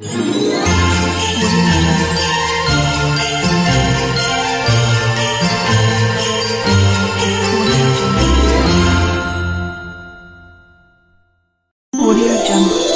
Audio Jungle.